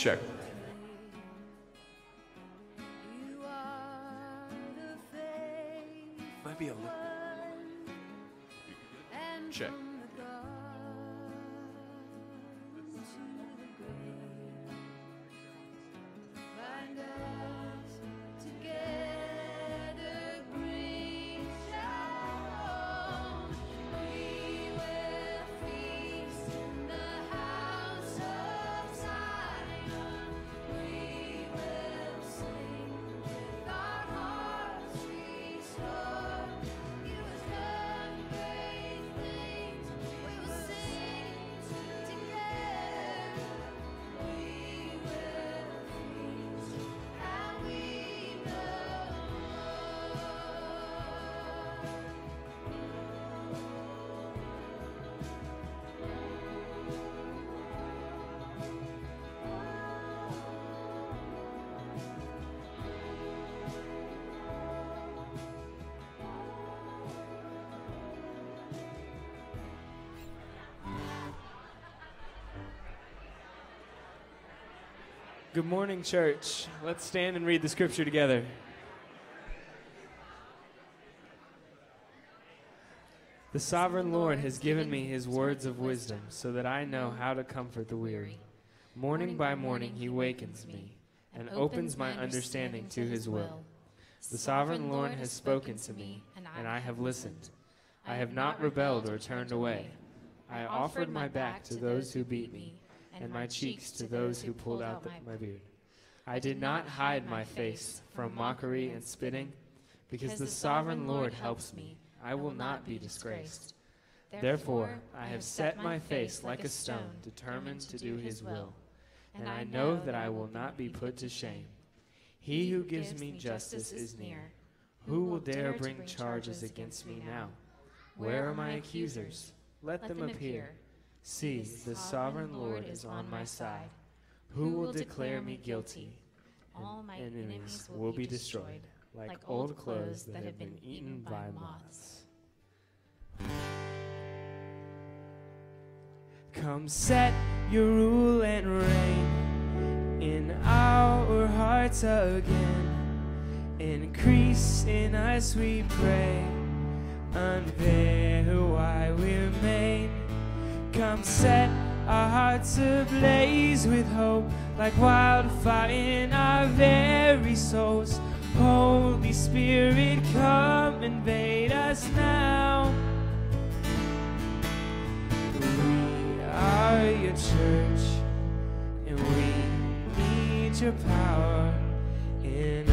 Check. Good morning, church. Let's stand and read the scripture together. The sovereign Lord has given me his words of wisdom so that I know how to comfort the weary. Morning by morning he wakens me and opens my understanding to his will. The sovereign Lord has spoken to me, and I have listened. I have not rebelled or turned away. I offered my back to those who beat me and my cheeks to those who pulled out the, my beard. I did not hide my face from mockery and spitting, because the sovereign Lord helps me. I will not be disgraced. Therefore, I have set my face like a stone, determined to do his will. And I know that I will not be put to shame. He who gives me justice is near. Who will dare bring charges against me now? Where are my accusers? Let them appear. See, the sovereign Lord is on my side. Who will declare me guilty? All my enemies will be destroyed, like old clothes that have been eaten by moths. Come set your rule and reign in our hearts again. Increase in us, we pray. Unveil why we remain. Come set our hearts ablaze with hope, like wildfire in our very souls. Holy Spirit, come invade us now. We are your church, and we need your power in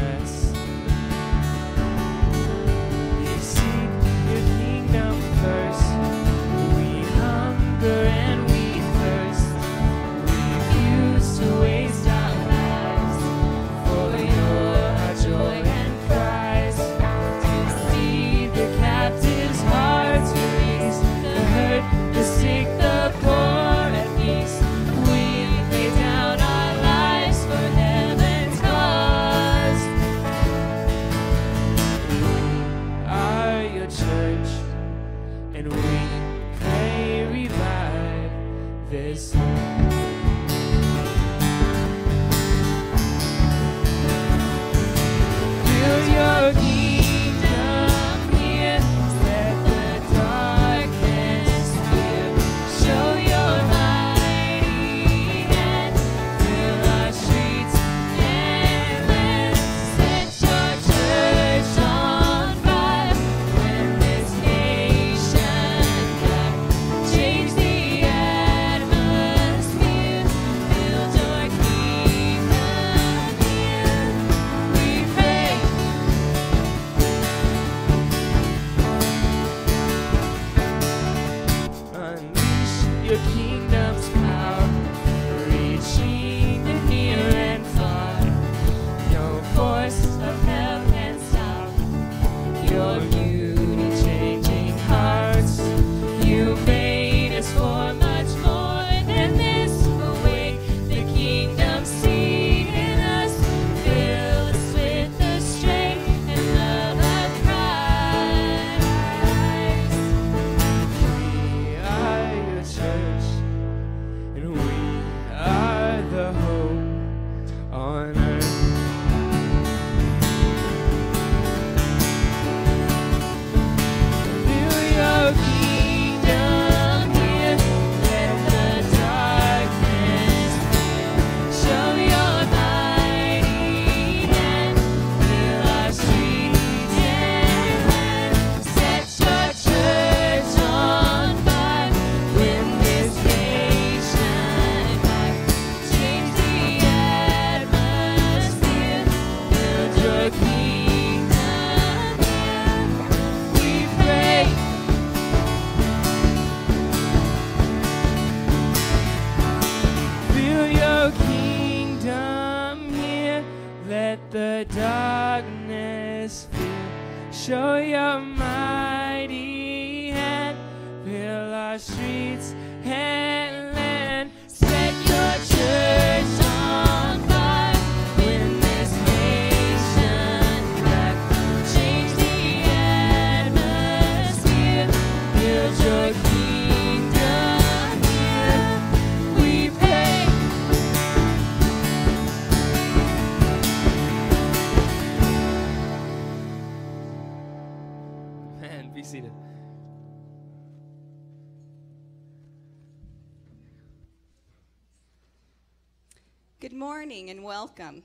morning and welcome.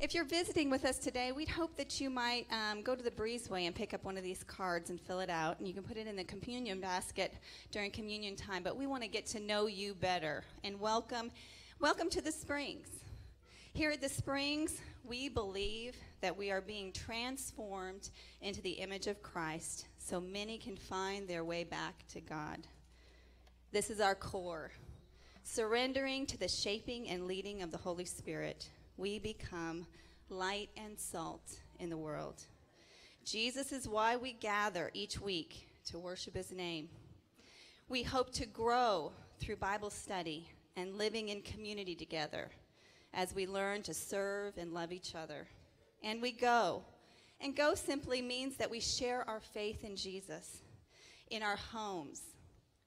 If you're visiting with us today, we'd hope that you might um, go to the breezeway and pick up one of these cards and fill it out. And you can put it in the communion basket during communion time. But we want to get to know you better. And welcome, welcome to the Springs. Here at the Springs, we believe that we are being transformed into the image of Christ so many can find their way back to God. This is our core. Surrendering to the shaping and leading of the Holy Spirit, we become light and salt in the world. Jesus is why we gather each week to worship his name. We hope to grow through Bible study and living in community together as we learn to serve and love each other. And we go. And go simply means that we share our faith in Jesus in our homes,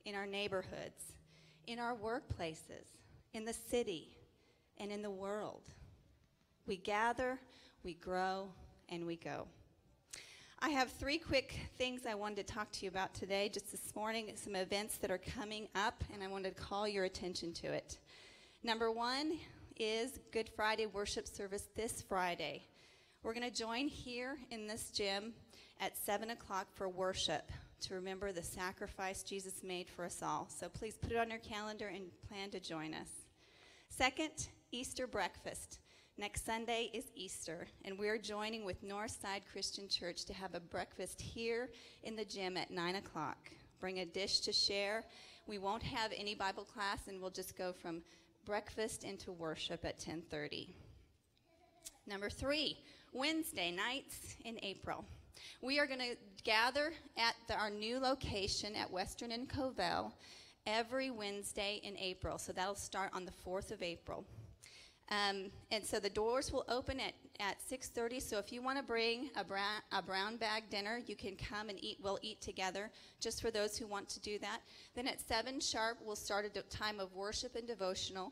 in our neighborhoods, in our workplaces, in the city, and in the world. We gather, we grow, and we go. I have three quick things I wanted to talk to you about today. Just this morning, some events that are coming up, and I wanted to call your attention to it. Number one is Good Friday worship service this Friday. We're going to join here in this gym at 7 o'clock for worship to remember the sacrifice Jesus made for us all. So please put it on your calendar and plan to join us. Second, Easter breakfast. Next Sunday is Easter, and we're joining with Northside Christian Church to have a breakfast here in the gym at 9 o'clock. Bring a dish to share. We won't have any Bible class, and we'll just go from breakfast into worship at 1030. Number three, Wednesday nights in April. We are going to gather at the, our new location at Western and Covell every Wednesday in April. So that'll start on the 4th of April. Um, and so the doors will open at, at 6.30 so if you want to bring a brown, a brown bag dinner you can come and eat we'll eat together just for those who want to do that then at 7 sharp we'll start a do- time of worship and devotional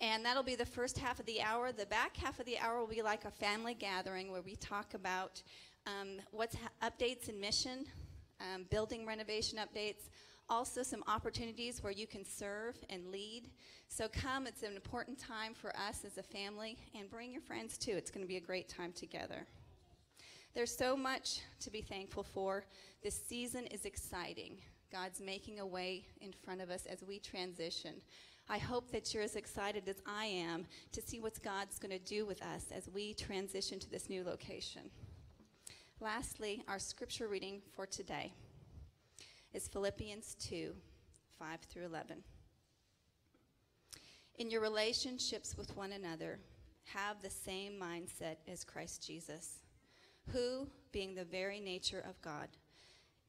and that'll be the first half of the hour the back half of the hour will be like a family gathering where we talk about um, what's ha- updates in mission um, building renovation updates also some opportunities where you can serve and lead so come, it's an important time for us as a family, and bring your friends too. It's going to be a great time together. There's so much to be thankful for. This season is exciting. God's making a way in front of us as we transition. I hope that you're as excited as I am to see what God's going to do with us as we transition to this new location. Lastly, our scripture reading for today is Philippians 2 5 through 11. In your relationships with one another, have the same mindset as Christ Jesus, who, being the very nature of God,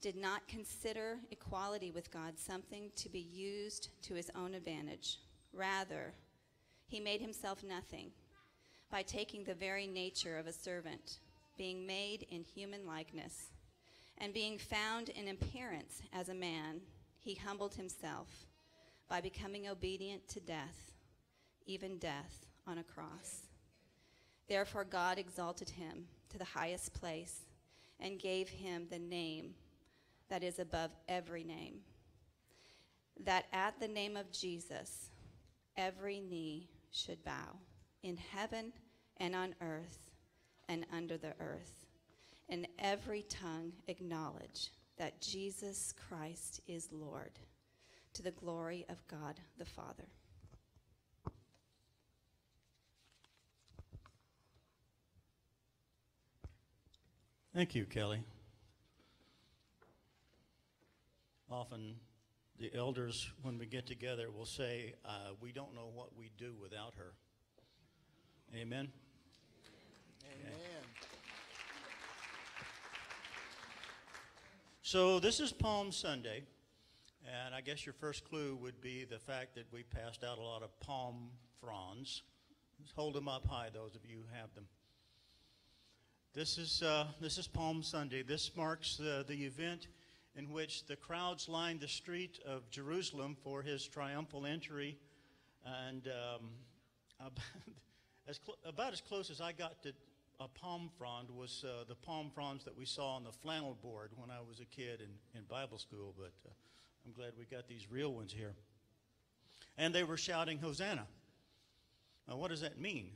did not consider equality with God something to be used to his own advantage. Rather, he made himself nothing by taking the very nature of a servant, being made in human likeness, and being found in appearance as a man, he humbled himself by becoming obedient to death even death on a cross. Therefore, God exalted him to the highest place and gave him the name that is above every name, that at the name of Jesus, every knee should bow in heaven and on earth and under the earth, and every tongue acknowledge that Jesus Christ is Lord, to the glory of God the Father. Thank you, Kelly. Often, the elders, when we get together, will say, uh, We don't know what we'd do without her. Amen? So this is Palm Sunday, and I guess your first clue would be the fact that we passed out a lot of palm fronds. Just hold them up high, those of you who have them. This is, uh, this is Palm Sunday. This marks the, the event in which the crowds lined the street of Jerusalem for his triumphal entry. And um, about, as cl- about as close as I got to a palm frond was uh, the palm fronds that we saw on the flannel board when I was a kid in, in Bible school, but uh, I'm glad we got these real ones here. And they were shouting, Hosanna. Now, what does that mean?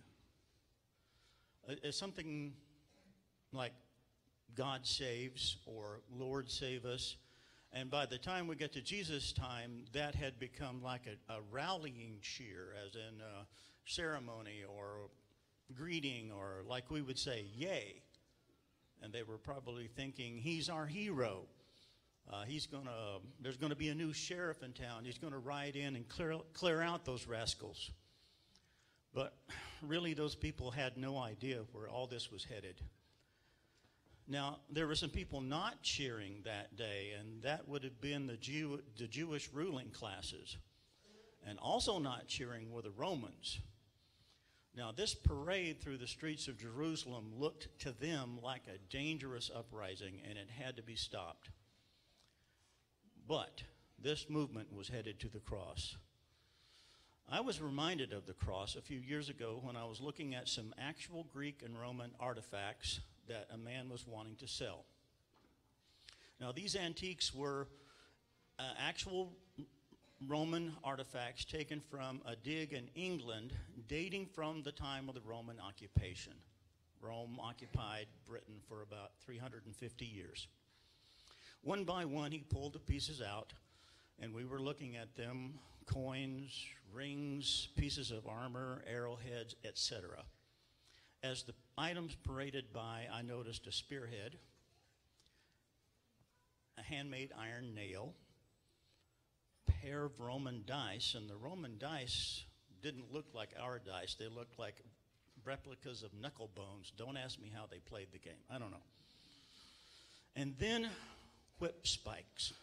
Uh, Is something like God saves or Lord save us? And by the time we get to Jesus' time, that had become like a, a rallying cheer, as in a ceremony or greeting, or like we would say, yay. And they were probably thinking, he's our hero. Uh, he's gonna, there's going to be a new sheriff in town. He's going to ride in and clear, clear out those rascals. But really, those people had no idea where all this was headed. Now, there were some people not cheering that day, and that would have been the, Jew, the Jewish ruling classes. And also not cheering were the Romans. Now, this parade through the streets of Jerusalem looked to them like a dangerous uprising, and it had to be stopped. But this movement was headed to the cross. I was reminded of the cross a few years ago when I was looking at some actual Greek and Roman artifacts that a man was wanting to sell. Now, these antiques were uh, actual Roman artifacts taken from a dig in England dating from the time of the Roman occupation. Rome occupied Britain for about 350 years. One by one, he pulled the pieces out, and we were looking at them coins, rings, pieces of armor, arrowheads, etc. As the items paraded by, I noticed a spearhead, a handmade iron nail, pair of Roman dice, and the Roman dice didn't look like our dice. They looked like replicas of knuckle bones. Don't ask me how they played the game. I don't know. And then whip spikes.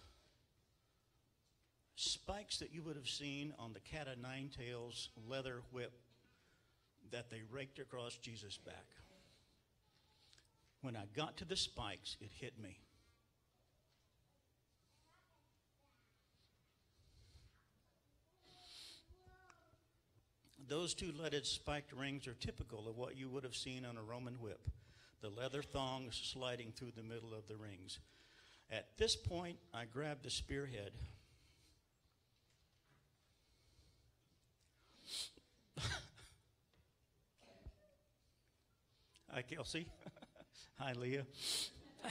Spikes that you would have seen on the cat o' nine tails leather whip that they raked across Jesus' back. When I got to the spikes, it hit me. Those two leaded spiked rings are typical of what you would have seen on a Roman whip, the leather thongs sliding through the middle of the rings. At this point, I grabbed the spearhead. Hi, Kelsey. Hi, Leah.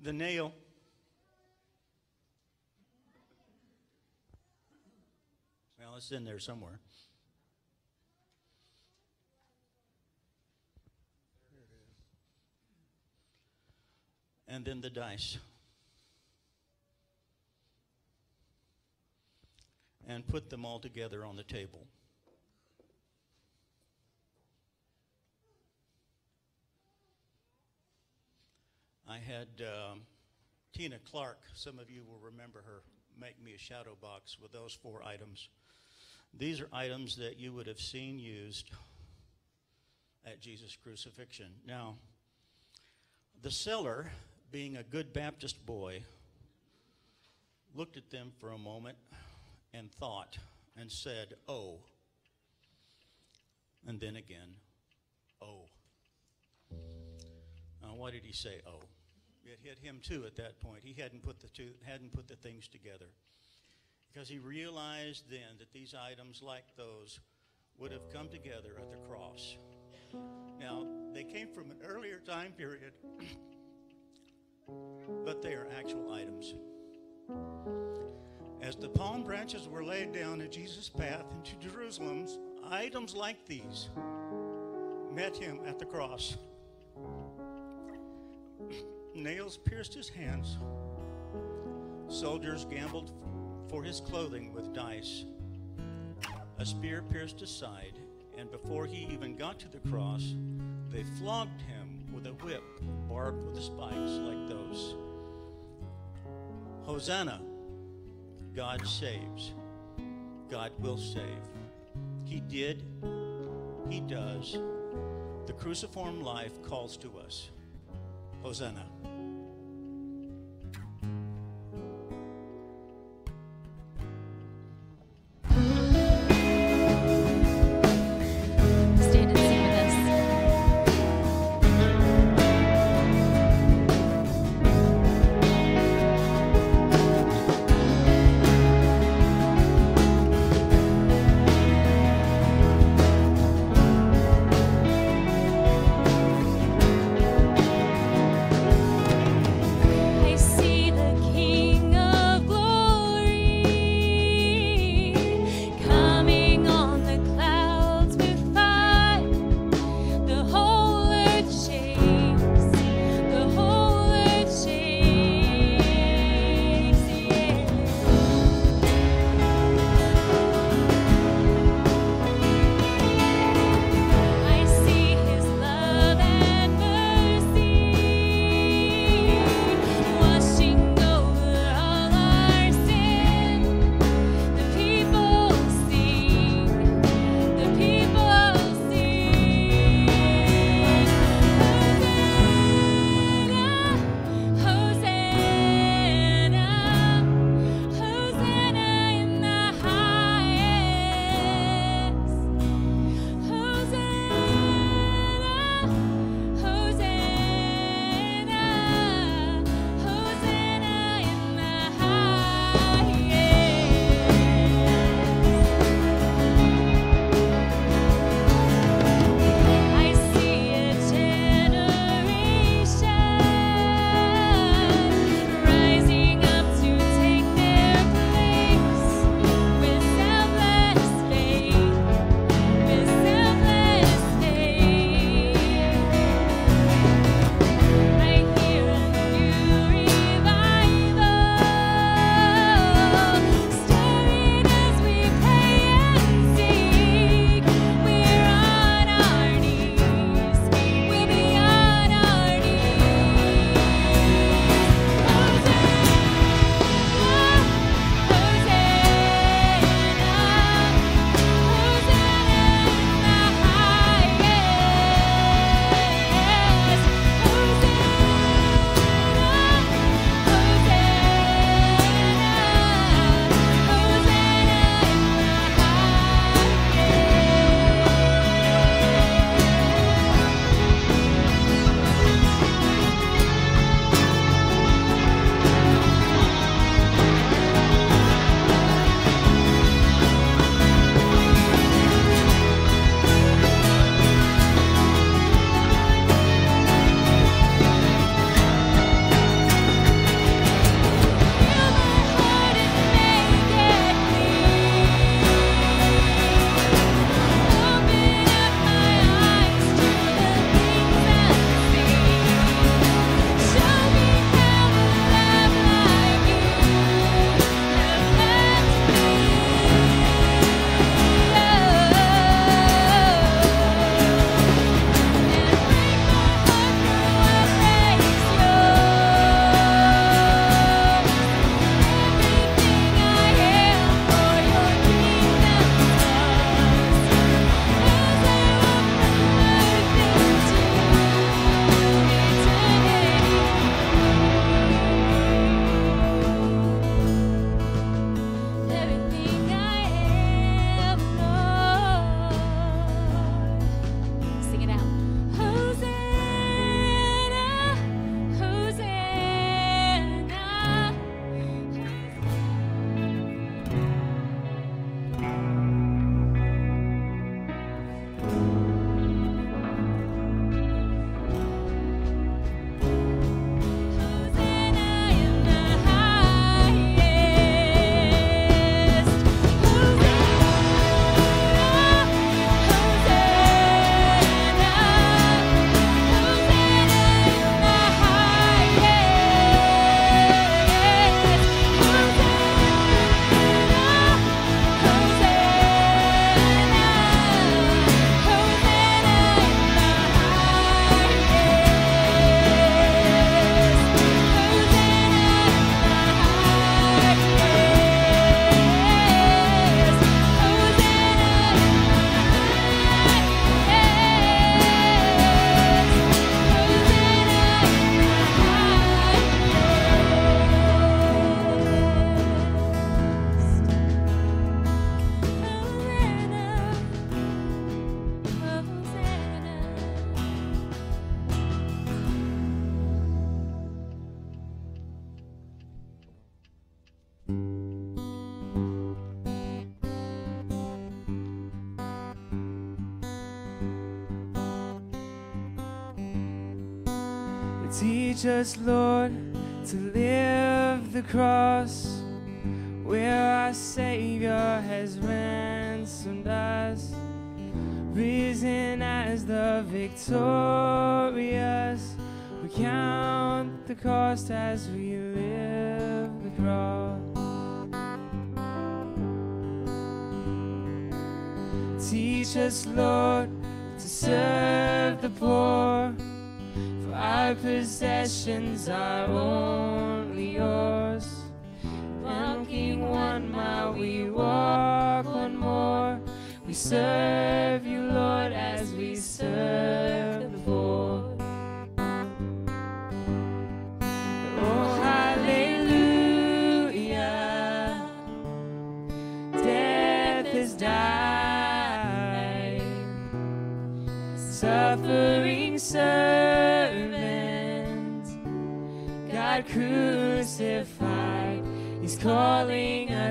the nail. It's in there somewhere. And then the dice. And put them all together on the table. I had um, Tina Clark, some of you will remember her, make me a shadow box with those four items. These are items that you would have seen used at Jesus' crucifixion. Now, the seller, being a good Baptist boy, looked at them for a moment and thought and said, Oh. And then again, Oh. Now, why did he say oh? It hit him too at that point. He hadn't put the two hadn't put the things together. Because he realized then that these items like those would have come together at the cross. Now, they came from an earlier time period, but they are actual items. As the palm branches were laid down at Jesus' path into Jerusalem, items like these met him at the cross. Nails pierced his hands. Soldiers gambled for his clothing with dice. a spear pierced his side, and before he even got to the cross, they flogged him with a whip barbed with spikes like those. Hosanna! God saves. God will save. He did. He does. The cruciform life calls to us. Hosanna.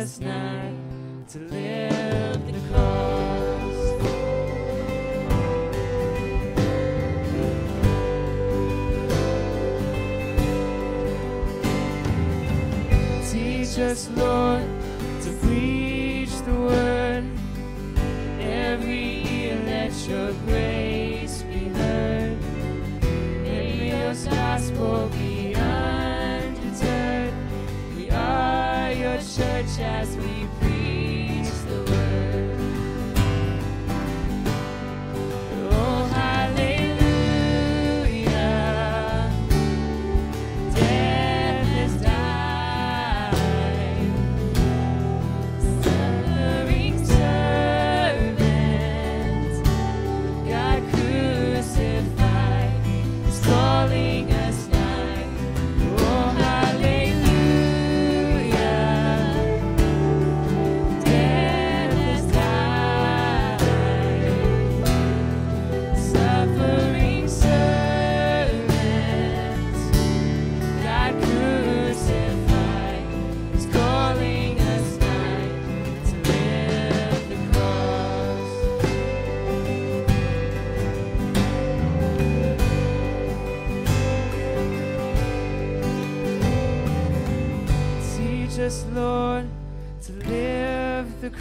last night to live the cost. Teach us, Lord, to preach the word every ear that your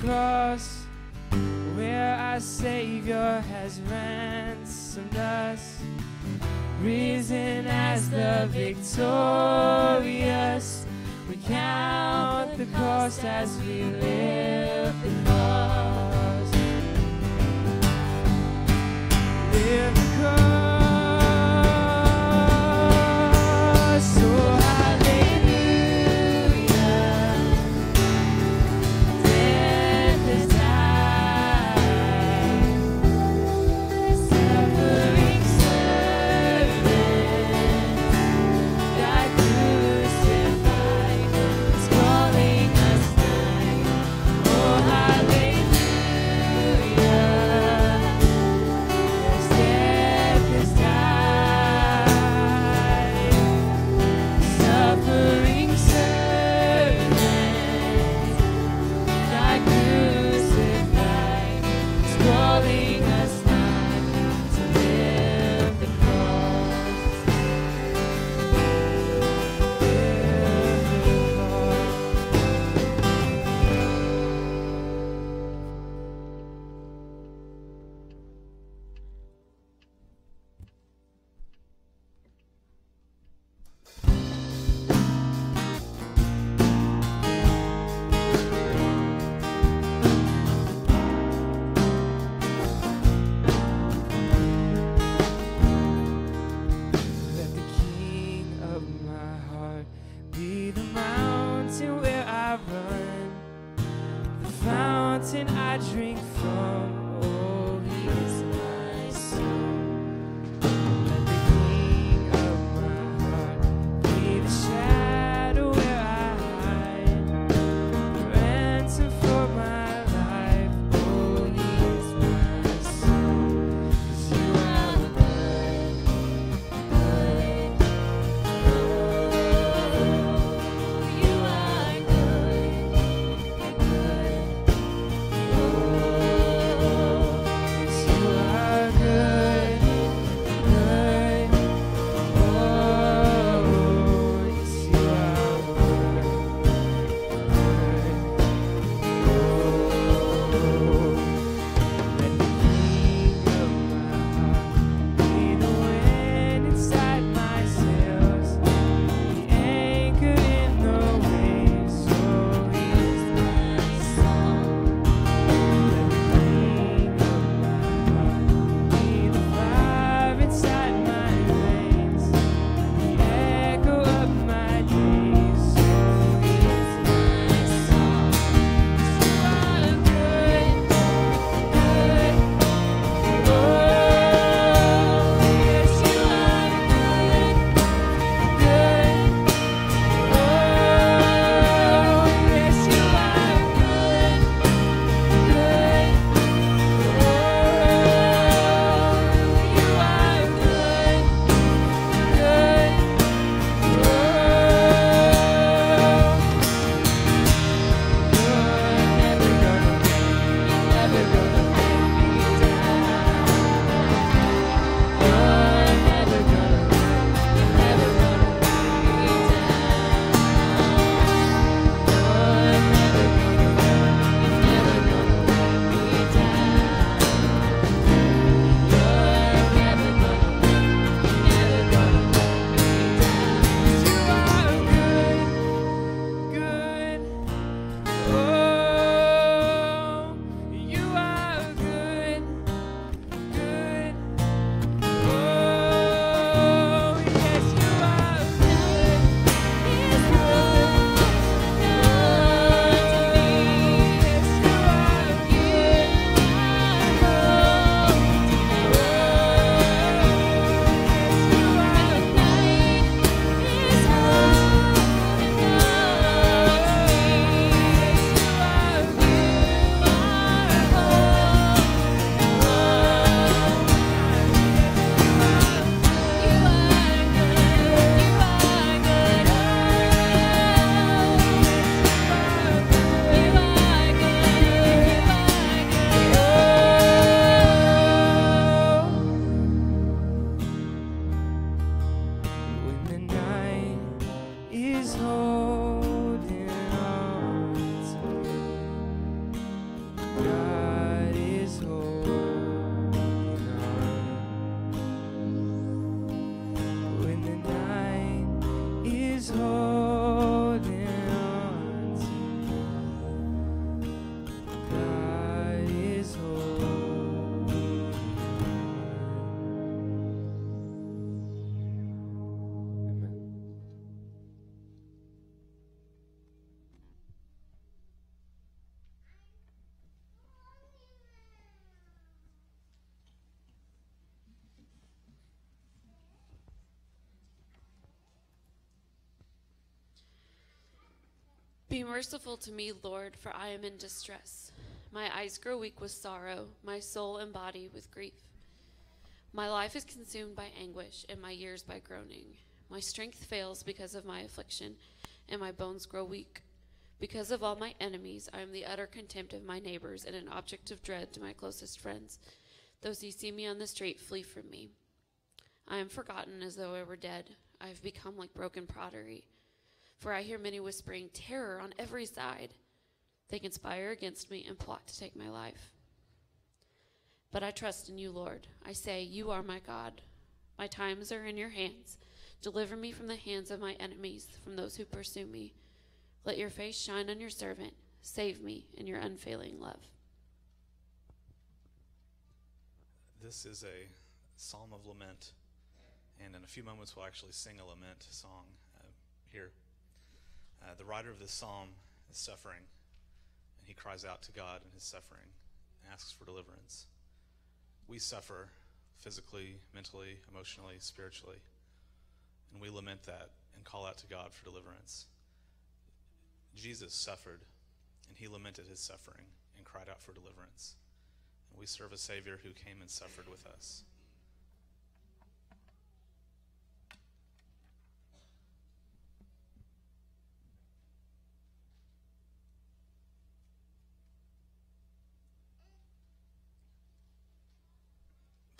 cross where our Savior has ransomed us, risen as the victorious. We count the cost as we live the cross. Live Be merciful to me, Lord, for I am in distress. My eyes grow weak with sorrow, my soul and body with grief. My life is consumed by anguish, and my years by groaning. My strength fails because of my affliction, and my bones grow weak. Because of all my enemies, I am the utter contempt of my neighbors, and an object of dread to my closest friends. Those who see me on the street flee from me. I am forgotten as though I were dead. I have become like broken pottery. For I hear many whispering terror on every side. They conspire against me and plot to take my life. But I trust in you, Lord. I say, You are my God. My times are in your hands. Deliver me from the hands of my enemies, from those who pursue me. Let your face shine on your servant. Save me in your unfailing love. This is a psalm of lament, and in a few moments we'll actually sing a lament song uh, here. Uh, the writer of this psalm is suffering, and he cries out to God in his suffering and asks for deliverance. We suffer physically, mentally, emotionally, spiritually, and we lament that and call out to God for deliverance. Jesus suffered, and he lamented his suffering and cried out for deliverance. And we serve a Savior who came and suffered with us.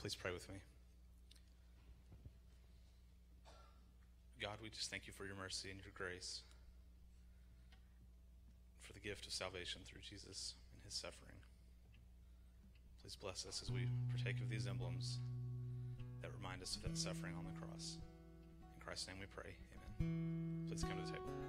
Please pray with me. God, we just thank you for your mercy and your grace, for the gift of salvation through Jesus and his suffering. Please bless us as we partake of these emblems that remind us of that suffering on the cross. In Christ's name we pray. Amen. Please come to the table.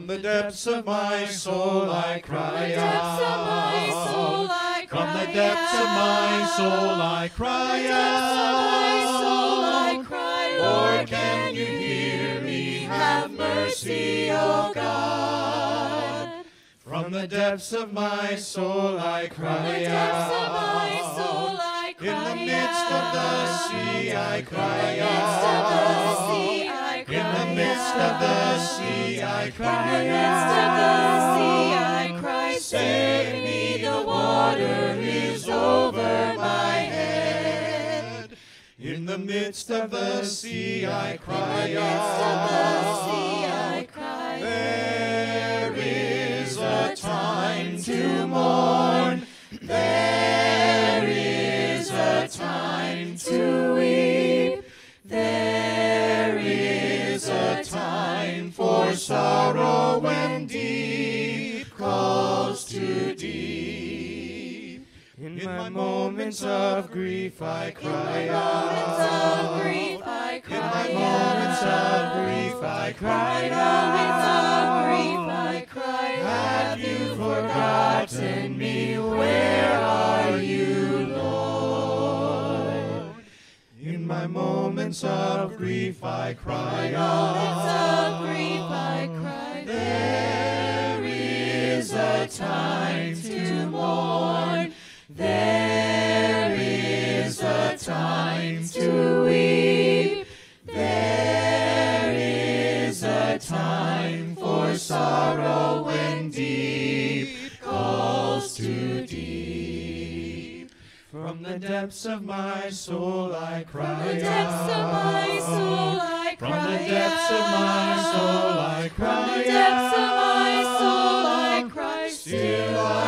From the depths of my soul I cry out. From the depths of my soul I cry out. Lord, can you hear me? Have mercy, O God. From the depths of my soul I cry out. In the midst of the sea I cry out. In the midst of the sea I cry out. To the sea I cry save me, the water is over my head. In the midst of the sea I cry In the out. Of the sea I cry there is a time to mourn. There is a time to weep. There sorrow when deep calls to deep. In my moments of grief I cry out. In my moments of grief I cry out. Grief, I cry Have you forgotten me? Where are you, Moments of grief I cry out. Ah, there is a time to mourn. There is a time to weep. There is a time for sorrow From the depths of my soul I cry. From the depths of my soul I cry out. Still I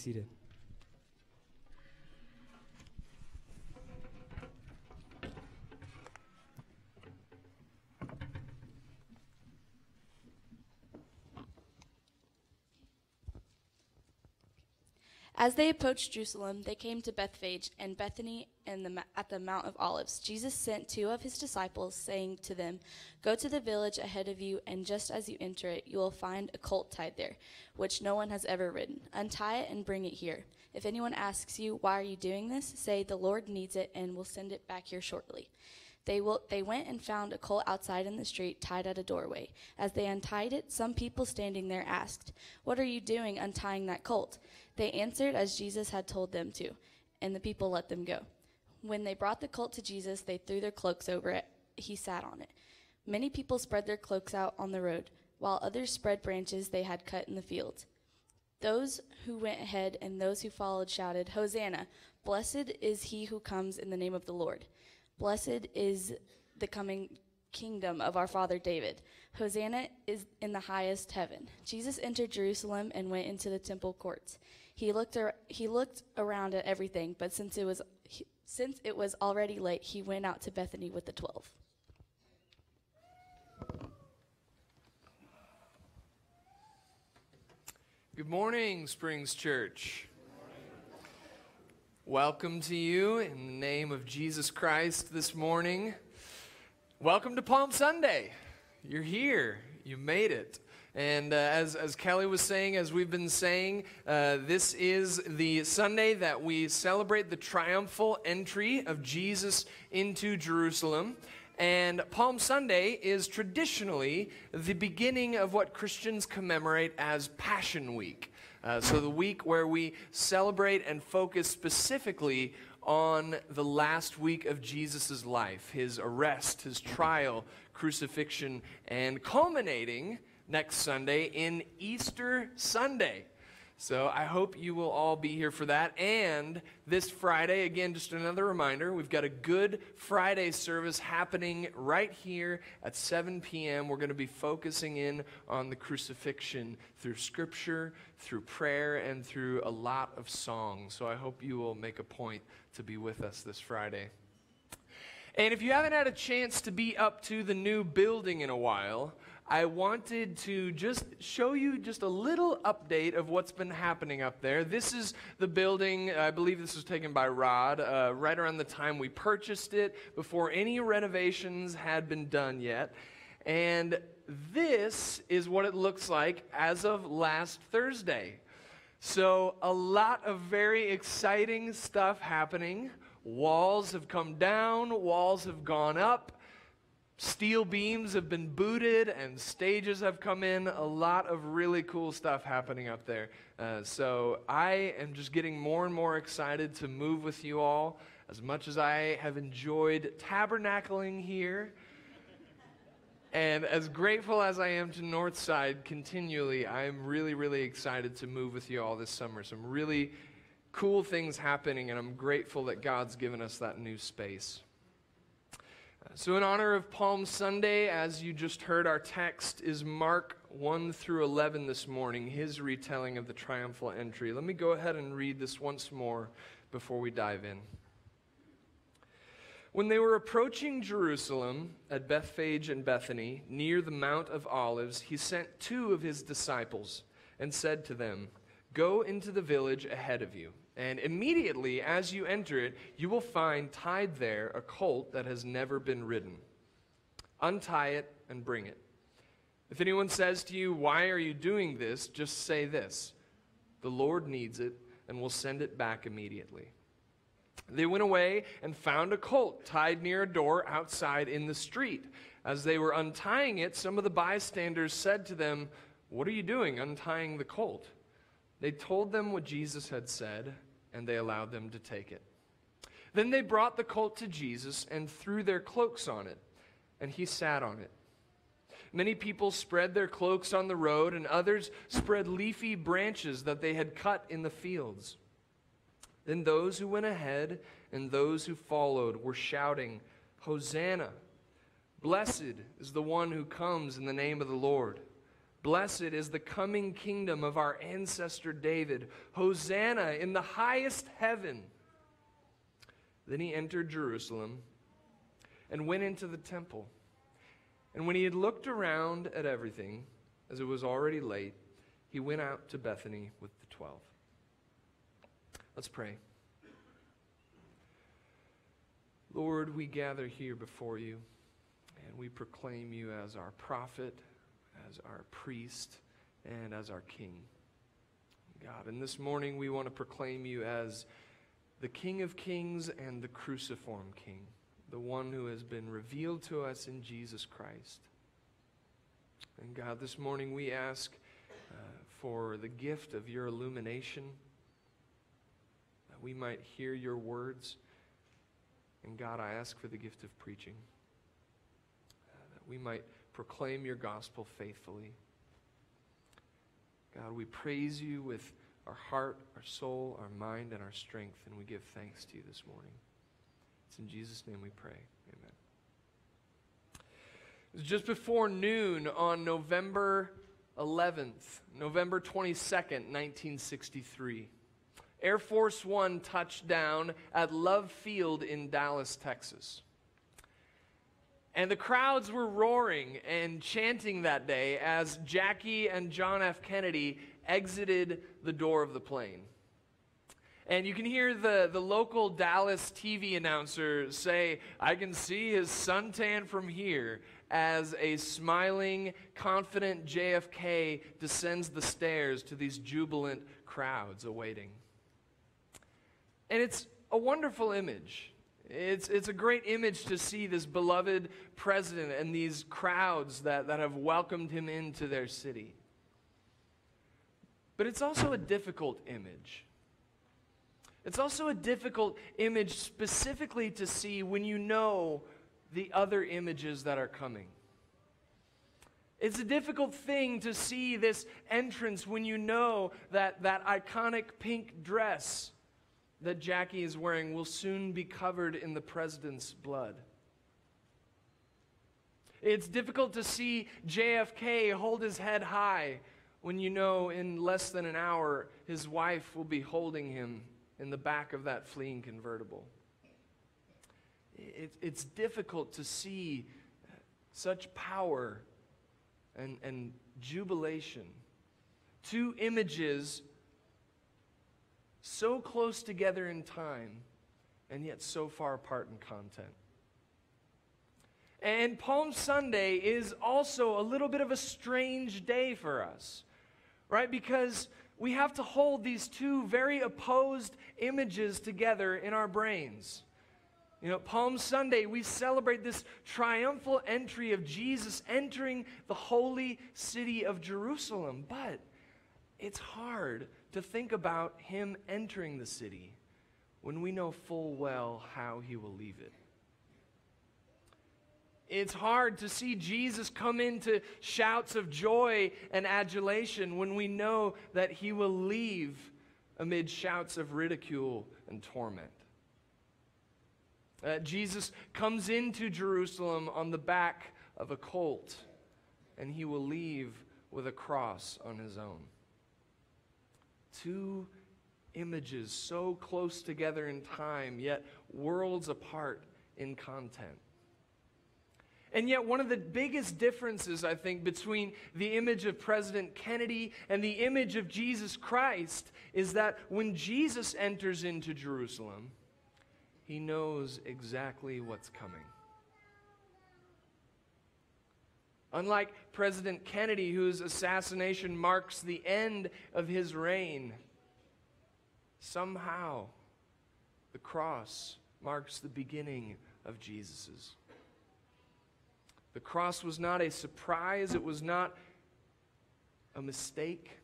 seated. As they approached Jerusalem, they came to Bethphage and Bethany and the, at the Mount of Olives. Jesus sent two of his disciples, saying to them, Go to the village ahead of you, and just as you enter it, you will find a colt tied there, which no one has ever ridden. Untie it and bring it here. If anyone asks you, Why are you doing this? say, The Lord needs it, and will send it back here shortly. They, will, they went and found a colt outside in the street, tied at a doorway. As they untied it, some people standing there asked, What are you doing untying that colt? They answered as Jesus had told them to, and the people let them go. When they brought the colt to Jesus, they threw their cloaks over it. He sat on it. Many people spread their cloaks out on the road, while others spread branches they had cut in the field. Those who went ahead and those who followed shouted, Hosanna! Blessed is he who comes in the name of the Lord. Blessed is the coming kingdom of our father David. Hosanna is in the highest heaven. Jesus entered Jerusalem and went into the temple courts. He looked ar- he looked around at everything, but since it was he, since it was already late, he went out to Bethany with the 12. Good morning, Springs Church. Welcome to you in the name of Jesus Christ this morning. Welcome to Palm Sunday. You're here, you made it. And uh, as, as Kelly was saying, as we've been saying, uh, this is the Sunday that we celebrate the triumphal entry of Jesus into Jerusalem. And Palm Sunday is traditionally the beginning of what Christians commemorate as Passion Week. Uh, so, the week where we celebrate and focus specifically on the last week of Jesus' life his arrest, his trial, crucifixion, and culminating next Sunday in Easter Sunday. So I hope you will all be here for that. And this Friday, again, just another reminder, we've got a Good Friday service happening right here at 7 p.m. We're going to be focusing in on the crucifixion through scripture, through prayer, and through a lot of songs. So I hope you will make a point to be with us this Friday. And if you haven't had a chance to be up to the new building in a while, I wanted to just show you just a little update of what's been happening up there. This is the building, I believe this was taken by Rod, uh, right around the time we purchased it, before any renovations had been done yet. And this is what it looks like as of last Thursday. So, a lot of very exciting stuff happening. Walls have come down, walls have gone up. Steel beams have been booted and stages have come in. A lot of really cool stuff happening up there. Uh, so I am just getting more and more excited to move with you all. As much as I have enjoyed tabernacling here, and as grateful as I am to Northside continually, I am really, really excited to move with you all this summer. Some really cool things happening, and I'm grateful that God's given us that new space. So, in honor of Palm Sunday, as you just heard, our text is Mark 1 through 11 this morning, his retelling of the triumphal entry. Let me go ahead and read this once more before we dive in. When they were approaching Jerusalem at Bethphage and Bethany, near the Mount of Olives, he sent two of his disciples and said to them, Go into the village ahead of you. And immediately as you enter it, you will find tied there a colt that has never been ridden. Untie it and bring it. If anyone says to you, Why are you doing this? just say this The Lord needs it and will send it back immediately. They went away and found a colt tied near a door outside in the street. As they were untying it, some of the bystanders said to them, What are you doing untying the colt? They told them what Jesus had said, and they allowed them to take it. Then they brought the colt to Jesus and threw their cloaks on it, and he sat on it. Many people spread their cloaks on the road, and others spread leafy branches that they had cut in the fields. Then those who went ahead and those who followed were shouting, Hosanna! Blessed is the one who comes in the name of the Lord. Blessed is the coming kingdom of our ancestor David. Hosanna in the highest heaven. Then he entered Jerusalem and went into the temple. And when he had looked around at everything, as it was already late, he went out to Bethany with the twelve. Let's pray. Lord, we gather here before you and we proclaim you as our prophet, as our priest, and as our king. God, and this morning we want to proclaim you as the King of Kings and the cruciform King, the one who has been revealed to us in Jesus Christ. And God, this morning we ask uh, for the gift of your illumination, that we might hear your words. And God, I ask for the gift of preaching, uh, that we might proclaim your gospel faithfully. God, we praise you with our heart, our soul, our mind, and our strength, and we give thanks to you this morning. It's in Jesus' name we pray. Amen. It was just before noon on November 11th, November 22nd, 1963. Air Force One touched down at Love Field in Dallas, Texas. And the crowds were roaring and chanting that day as Jackie and John F. Kennedy exited the door of the plane. And you can hear the, the local Dallas TV announcer say, I can see his suntan from here as a smiling, confident JFK descends the stairs to these jubilant crowds awaiting. And it's a wonderful image. It's, it's a great image to see this beloved president and these crowds that, that have welcomed him into their city. But it's also a difficult image. It's also a difficult image specifically to see when you know the other images that are coming. It's a difficult thing to see this entrance when you know that that iconic pink dress that Jackie is wearing will soon be covered in the president's blood. It's difficult to see JFK hold his head high when you know in less than an hour his wife will be holding him in the back of that fleeing convertible. It, it's difficult to see such power and, and jubilation. Two images so close together in time and yet so far apart in content. And Palm Sunday is also a little bit of a strange day for us, right? Because we have to hold these two very opposed images together in our brains. You know, Palm Sunday, we celebrate this triumphal entry of Jesus entering the holy city of Jerusalem. But it's hard to think about him entering the city when we know full well how he will leave it. It's hard to see Jesus come into shouts of joy and adulation when we know that he will leave amid shouts of ridicule and torment. Uh, Jesus comes into Jerusalem on the back of a colt, and he will leave with a cross on his own. Two images so close together in time, yet worlds apart in content. And yet, one of the biggest differences, I think, between the image of President Kennedy and the image of Jesus Christ is that when Jesus enters into Jerusalem, he knows exactly what's coming. Unlike President Kennedy, whose assassination marks the end of his reign, somehow the cross marks the beginning of Jesus's. The cross was not a surprise, it was not a mistake.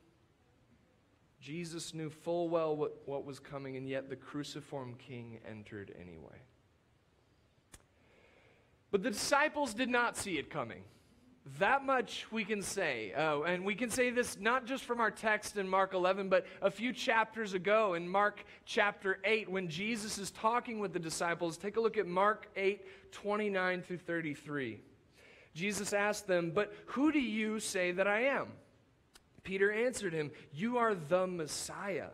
Jesus knew full well what, what was coming, and yet the cruciform king entered anyway. But the disciples did not see it coming. That much we can say. Uh, and we can say this not just from our text in Mark 11, but a few chapters ago in Mark chapter 8, when Jesus is talking with the disciples. Take a look at Mark 8, 29 through 33. Jesus asked them, But who do you say that I am? Peter answered him, You are the Messiah.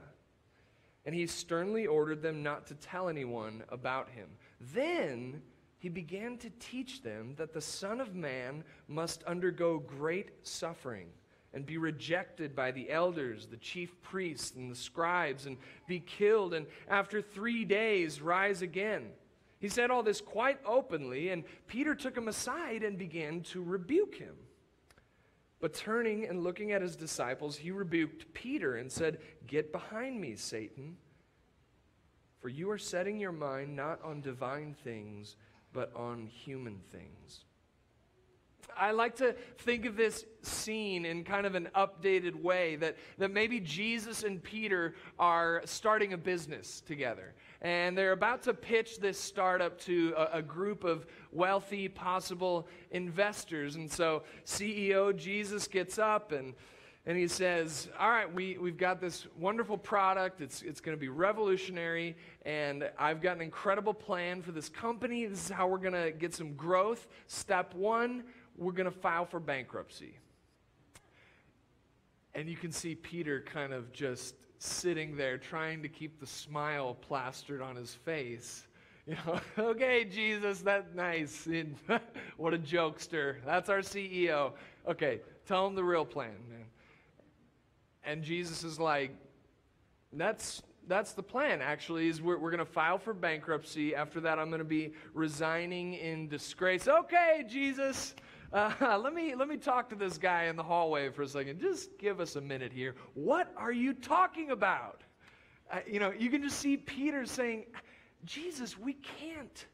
And he sternly ordered them not to tell anyone about him. Then he began to teach them that the Son of Man must undergo great suffering and be rejected by the elders, the chief priests, and the scribes, and be killed, and after three days rise again. He said all this quite openly, and Peter took him aside and began to rebuke him. But turning and looking at his disciples, he rebuked Peter and said, Get behind me, Satan, for you are setting your mind not on divine things but on human things. I like to think of this scene in kind of an updated way that, that maybe Jesus and Peter are starting a business together. And they're about to pitch this startup to a, a group of wealthy, possible investors. And so CEO Jesus gets up and and he says, All right, we, we've got this wonderful product. It's, it's going to be revolutionary, and I've got an incredible plan for this company. This is how we're going to get some growth. Step one, we're going to file for bankruptcy. And you can see Peter kind of just sitting there trying to keep the smile plastered on his face. You know, okay, Jesus, that's nice. what a jokester. That's our CEO. Okay, tell him the real plan, man. And Jesus is like, that's that's the plan actually is we're, we're going to file for bankruptcy. After that i'm going to be resigning in disgrace. Okay jesus. Uh, let me let me talk to this guy in the hallway for a second. Just give us a minute here. What are you talking about? Uh, you know you can just see peter saying jesus we can't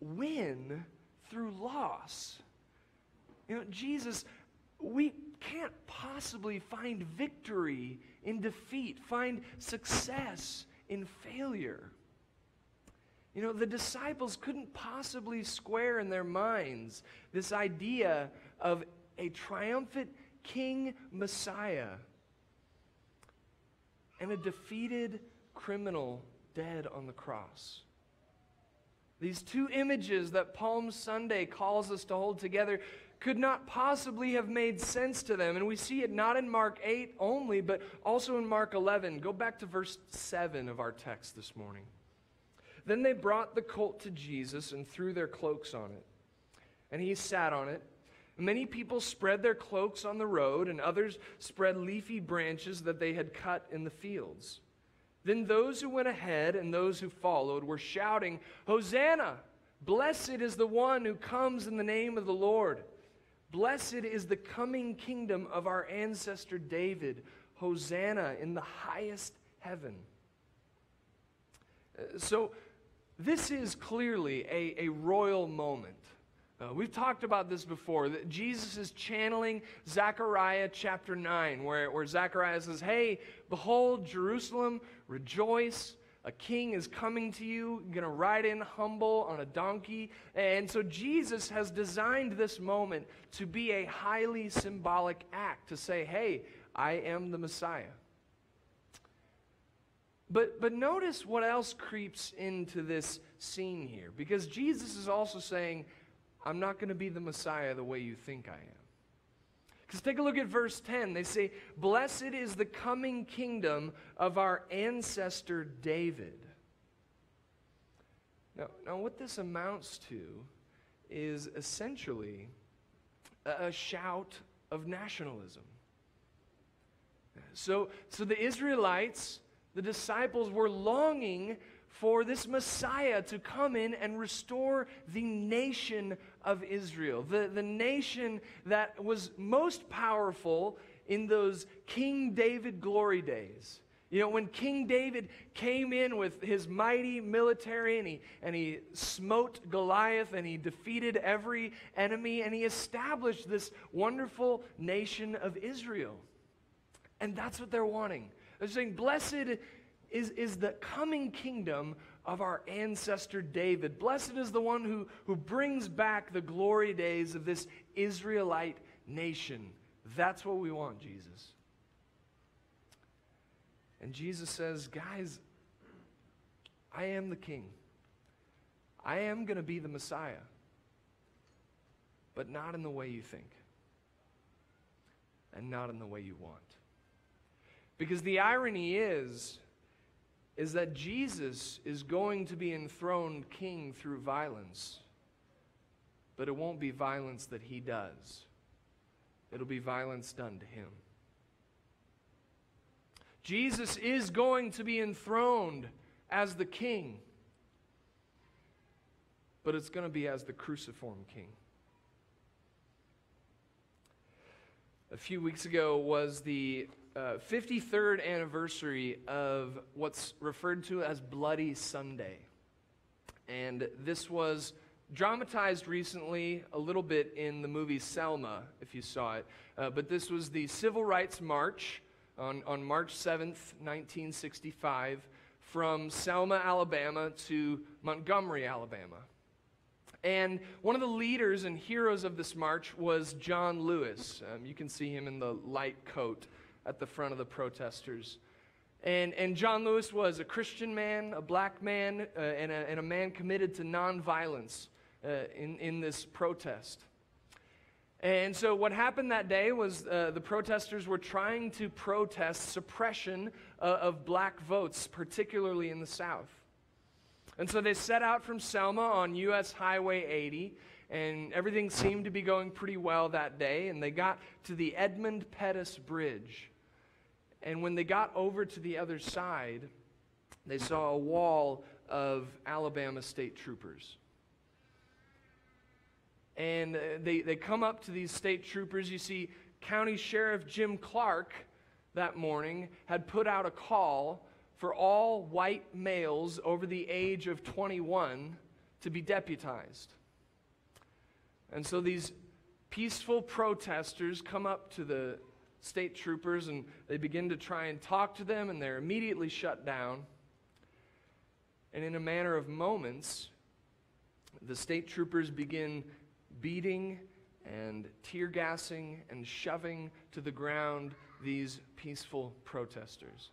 win through loss. You know jesus we can't possibly find victory in defeat, find success in failure. You know, the disciples couldn't possibly square in their minds this idea of a triumphant king Messiah and a defeated criminal dead on the cross. These two images that Palm Sunday calls us to hold together could not possibly have made sense to them. And we see it not in Mark 8 only, but also in Mark 11. Go back to verse 7 of our text this morning. Then they brought the colt to Jesus and threw their cloaks on it. And he sat on it. Many people spread their cloaks on the road, and others spread leafy branches that they had cut in the fields. Then those who went ahead and those who followed were shouting, Hosanna! Blessed is the one who comes in the name of the Lord. Blessed is the coming kingdom of our ancestor David. Hosanna in the highest heaven. Uh, so, this is clearly a, a royal moment. Uh, we've talked about this before that Jesus is channeling Zechariah chapter 9, where, where Zechariah says, Hey, behold, Jerusalem, rejoice a king is coming to you, going to ride in humble on a donkey. And so Jesus has designed this moment to be a highly symbolic act to say, hey, I am the Messiah. But, but notice what else creeps into this scene here. Because Jesus is also saying, I'm not going to be the Messiah the way you think I am. Because take a look at verse 10. They say, Blessed is the coming kingdom of our ancestor David. Now, now what this amounts to is essentially a, a shout of nationalism. So, so the Israelites, the disciples, were longing for this Messiah to come in and restore the nation of Israel, the, the nation that was most powerful in those King David glory days. You know, when King David came in with his mighty military and he, and he smote Goliath and he defeated every enemy and he established this wonderful nation of Israel. And that's what they're wanting. They're saying, Blessed is, is the coming kingdom of our ancestor David. Blessed is the one who, who brings back the glory days of this Israelite nation. That's what we want, Jesus. And Jesus says, Guys, I am the king. I am going to be the Messiah, but not in the way you think, and not in the way you want. Because the irony is, is that Jesus is going to be enthroned king through violence, but it won't be violence that he does. It'll be violence done to him. Jesus is going to be enthroned as the king, but it's going to be as the cruciform king. A few weeks ago was the uh, 53rd anniversary of what's referred to as Bloody Sunday. And this was dramatized recently a little bit in the movie Selma, if you saw it. Uh, but this was the Civil Rights March on, on March 7th, 1965, from Selma, Alabama to Montgomery, Alabama. And one of the leaders and heroes of this march was John Lewis. Um, you can see him in the light coat at the front of the protesters. And, and John Lewis was a Christian man, a black man, uh, and, a, and a man committed to nonviolence uh, in, in this protest. And so, what happened that day was uh, the protesters were trying to protest suppression uh, of black votes, particularly in the South. And so, they set out from Selma on US Highway 80, and everything seemed to be going pretty well that day. And they got to the Edmund Pettus Bridge. And when they got over to the other side, they saw a wall of Alabama state troopers. And uh, they, they come up to these state troopers. You see, County Sheriff Jim Clark that morning had put out a call for all white males over the age of 21 to be deputized. And so these peaceful protesters come up to the state troopers and they begin to try and talk to them, and they're immediately shut down. And in a matter of moments, the state troopers begin beating and tear gassing and shoving to the ground these peaceful protesters.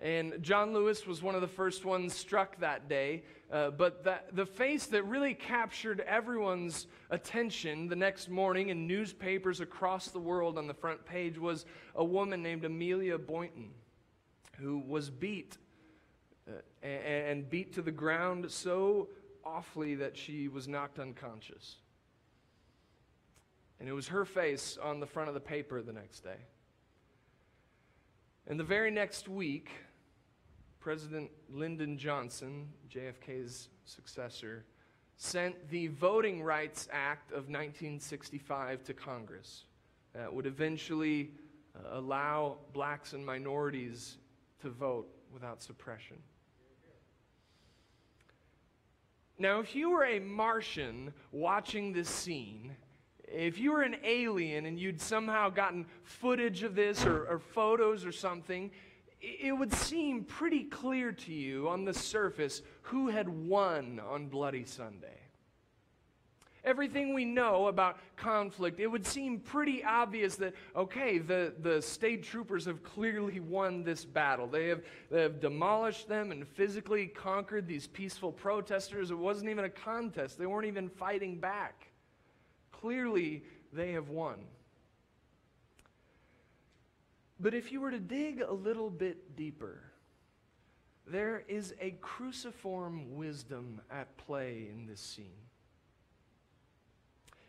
And John Lewis was one of the first ones struck that day. Uh, but that, the face that really captured everyone's attention the next morning in newspapers across the world on the front page was a woman named Amelia Boynton, who was beat uh, and, and beat to the ground so awfully that she was knocked unconscious. And it was her face on the front of the paper the next day. And the very next week, President Lyndon Johnson, JFK's successor, sent the Voting Rights Act of 1965 to Congress that would eventually uh, allow blacks and minorities to vote without suppression. Now, if you were a Martian watching this scene, if you were an alien and you'd somehow gotten footage of this or, or, photos or something, it would seem pretty clear to you on the surface who had won on Bloody Sunday everything we know about conflict, it would seem pretty obvious that, okay, the, the state troopers have clearly won this battle. They have, they have demolished them and physically conquered these peaceful protesters. It wasn't even a contest, they weren't even fighting back. Clearly, they have won. But if you were to dig a little bit deeper, there is a cruciform wisdom at play in this scene.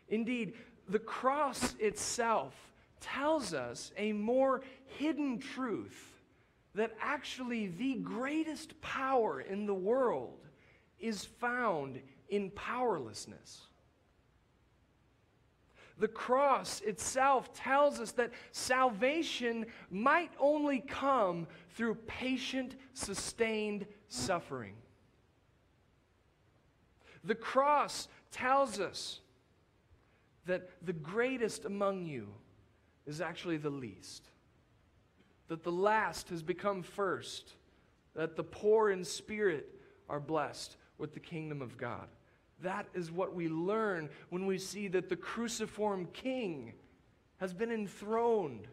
Indeed, the cross itself tells us a more hidden truth that actually the greatest power in the world is found in powerlessness. The cross itself tells us that salvation might only come through patient, sustained suffering. The cross tells us that the greatest among you is actually the least. That the last has become first, that the poor in spirit are blessed with the kingdom of God. That is what we learn when we see that the cruciform king has been enthroned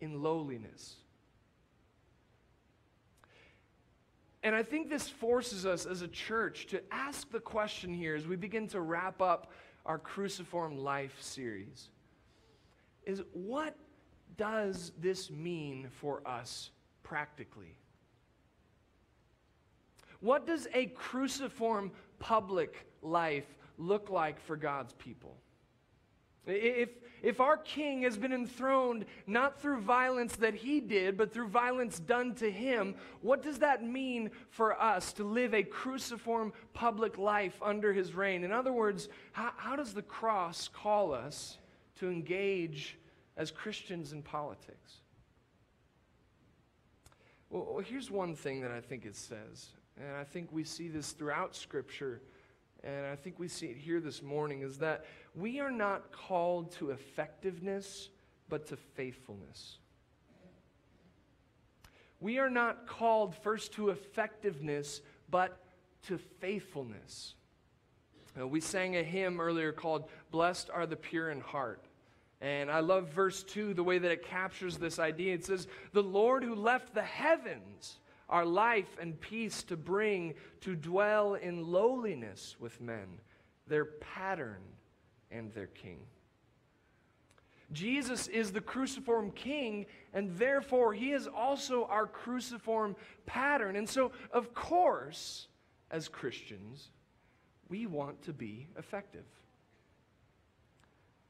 in lowliness. And I think this forces us as a church to ask the question here as we begin to wrap up our Cruciform Life series is what does this mean for us practically? What does a cruciform public life look like for God's people? If, if our king has been enthroned not through violence that he did, but through violence done to him, what does that mean for us to live a cruciform public life under his reign? In other words, how, how does the cross call us to engage as Christians in politics? Well, here's one thing that I think it says, and I think we see this throughout Scripture and I think we see it here this morning, is that we are not called to effectiveness, but to faithfulness. We are not called first to effectiveness, but to faithfulness. Uh, we sang a hymn earlier called Blessed Are the Pure in Heart. And I love verse 2, the way that it captures this idea. It says, The Lord who left the heavens our life and peace to bring to dwell in lowliness with men, their pattern and their king. Jesus is the cruciform king, and therefore he is also our cruciform pattern. And so, of course, as Christians, we want to be effective.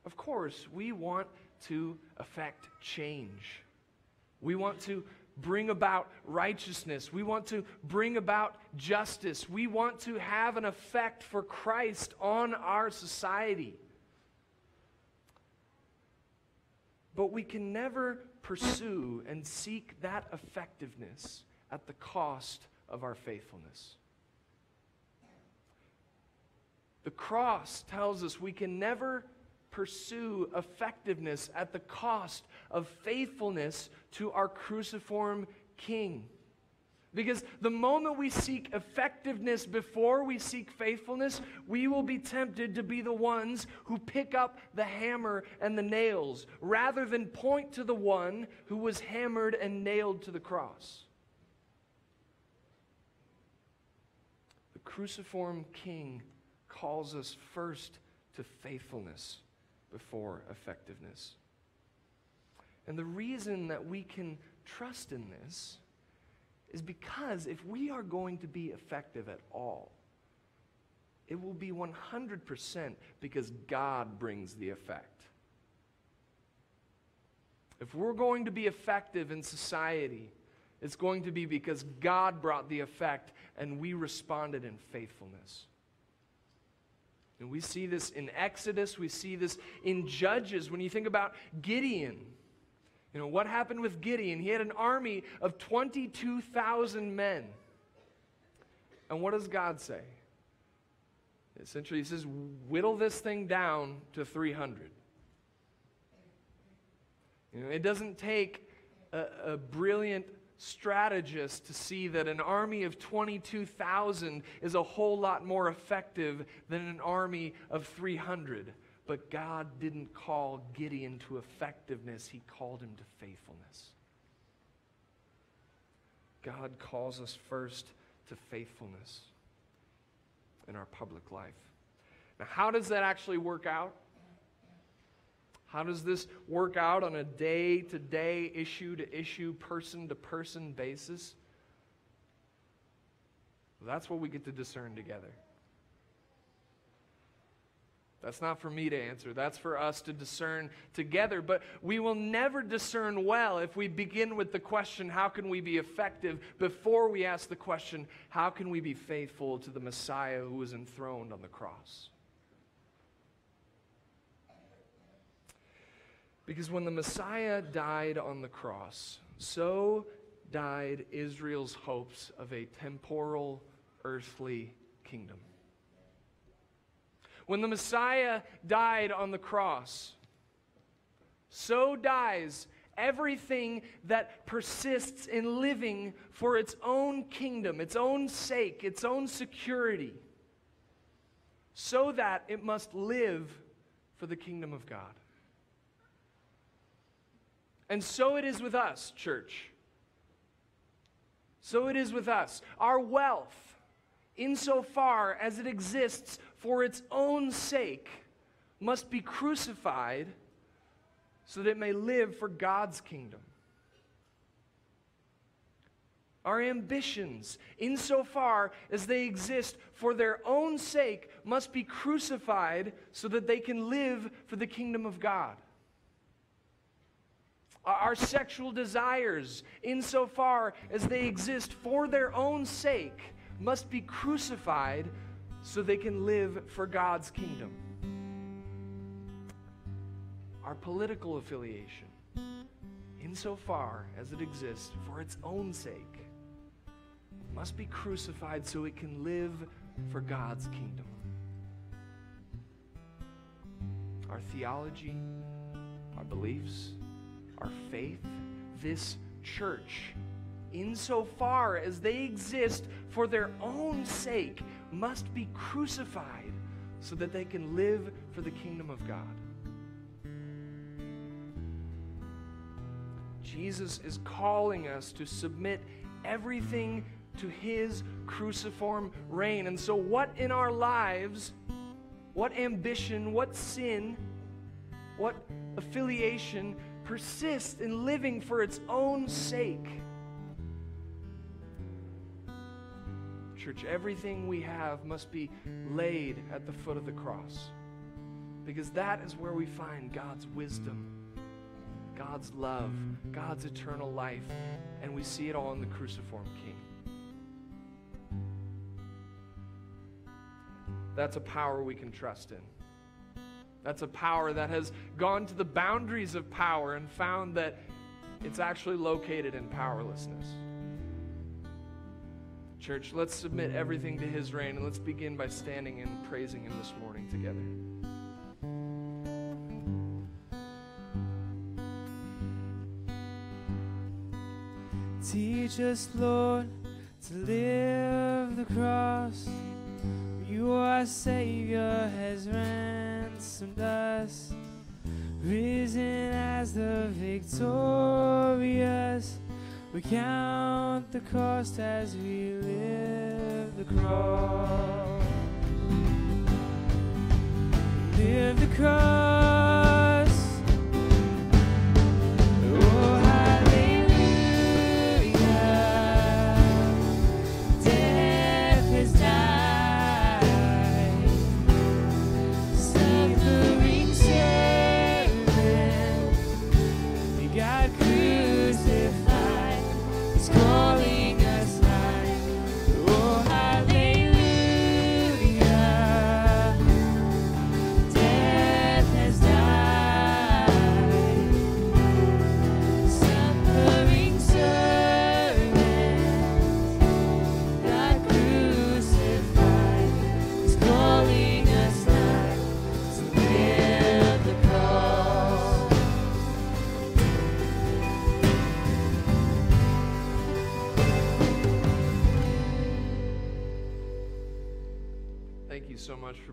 Of course, we want to affect change. We want to bring about righteousness. We want to bring about justice. We want to have an effect for Christ on our society. But we can never pursue and seek that effectiveness at the cost of our faithfulness. The cross tells us we can never pursue effectiveness at the cost of faithfulness to our cruciform King. Because the moment we seek effectiveness before we seek faithfulness, we will be tempted to be the ones who pick up the hammer and the nails rather than point to the one who was hammered and nailed to the cross. The cruciform King calls us first to faithfulness before effectiveness. And the reason that we can trust in this is because if we are going to be effective at all, it will be 100% because God brings the effect. If we're going to be effective in society, it's going to be because God brought the effect and we responded in faithfulness. And we see this in Exodus, we see this in Judges. When you think about Gideon, you know, what happened with Gideon? He had an army of 22,000 men. And what does God say? Essentially, He says, whittle this thing down to 300. You know, it doesn't take a, a brilliant strategist to see that an army of 22,000 is a whole lot more effective than an army of 300. But God didn't call Gideon to effectiveness, He called him to faithfulness. God calls us first to faithfulness in our public life. Now, how does that actually work out? How does this work out on a day to day, issue to issue, person to person basis? Well, that's what we get to discern together. That's not for me to answer. That's for us to discern together. But we will never discern well if we begin with the question, how can we be effective, before we ask the question, how can we be faithful to the Messiah who was enthroned on the cross? Because when the Messiah died on the cross, so died Israel's hopes of a temporal, earthly kingdom. When the Messiah died on the cross, so dies everything that persists in living for its own kingdom, its own sake, its own security, so that it must live for the kingdom of God. And so it is with us, church. So it is with us. Our wealth, insofar as it exists for its own sake, must be crucified so that it may live for God's kingdom. Our ambitions, insofar as they exist for their own sake, must be crucified so that they can live for the kingdom of God. Our sexual desires, insofar as they exist for their own sake, must be crucified so they can live for God's kingdom our political affiliation, insofar as it exists for its own sake, must be crucified so it can live for God's kingdom. Our theology, our beliefs, our faith, this church, insofar as they exist for their own sake, must be crucified so that they can live for the kingdom of God. Jesus is calling us to submit everything to his cruciform reign. And so, what in our lives, what ambition, what sin, what affiliation persists in living for its own sake? Church, everything we have must be laid at the foot of the cross because that is where we find God's wisdom God's love, God's eternal life, and we see it all in the cruciform King. That's a power we can trust in. That's a power that has gone to the boundaries of power and found that it's actually located in powerlessness. Church, let's submit everything to His reign and let's begin by standing and praising Him this morning together. Teach us, Lord, to live the cross. You, our Savior, has ransomed us, risen as the victorious. We count the cost as we live the cross. Live the cross.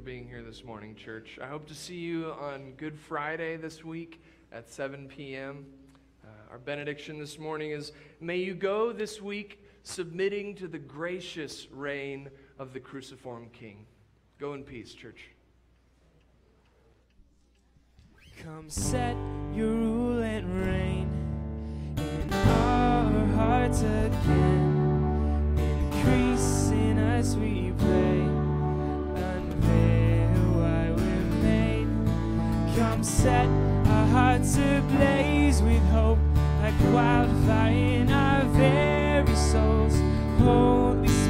Being here this morning, church. I hope to see you on Good Friday this week at 7 p.m. Uh, our benediction this morning is May you go this week submitting to the gracious reign of the cruciform King. Go in peace, church. Come set your rule and reign in our hearts again. Increase in us, we pray. Come set our hearts ablaze with hope, like wildfire in our very souls. Holy.